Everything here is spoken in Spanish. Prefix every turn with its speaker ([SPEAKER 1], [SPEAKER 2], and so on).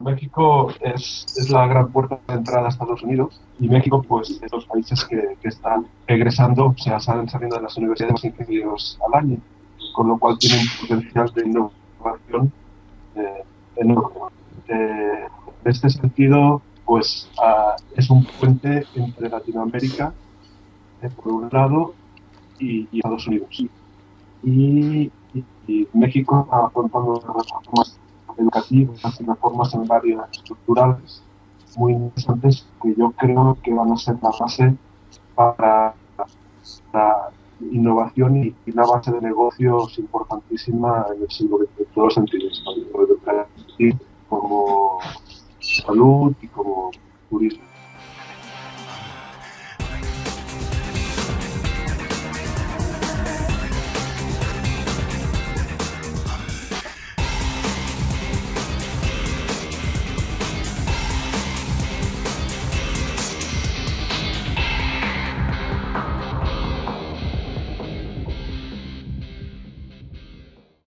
[SPEAKER 1] México es, es, la gran puerta de entrada a Estados Unidos y México, pues, es de los países que, que están egresando, o sea, salen saliendo de las universidades más ingenieros al año, con lo cual tienen potencial de innovación eh, enorme. Eh, en este sentido, pues, uh, es un puente entre Latinoamérica, eh, por un lado, y, Estados Unidos. Y, y, y México está afrontando reformas educativas y reformas en áreas estructurales muy interesantes que yo creo que van a ser la base para la innovación y, y una base de negocios importantísima en el siglo XX, todos los sentidos, como salud y como.